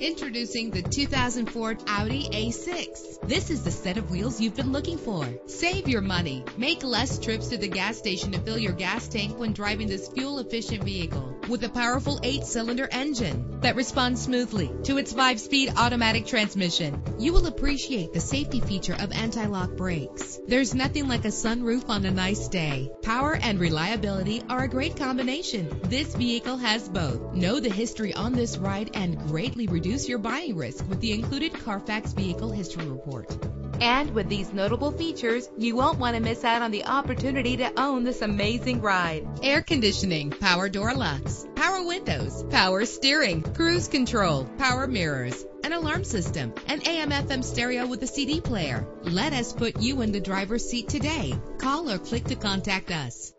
Introducing the 2004 Audi A6. This is the set of wheels you've been looking for. Save your money. Make less trips to the gas station to fill your gas tank when driving this fuel-efficient vehicle. With a powerful eight-cylinder engine that responds smoothly to its five-speed automatic transmission, you will appreciate the safety feature of anti-lock brakes. There's nothing like a sunroof on a nice day. Power and reliability are a great combination. This vehicle has both. Know the history on this ride and greatly reduce reduce your buying risk with the included Carfax Vehicle History Report. And with these notable features, you won't want to miss out on the opportunity to own this amazing ride. Air conditioning, power door locks, power windows, power steering, cruise control, power mirrors, an alarm system, an AM FM stereo with a CD player. Let us put you in the driver's seat today. Call or click to contact us.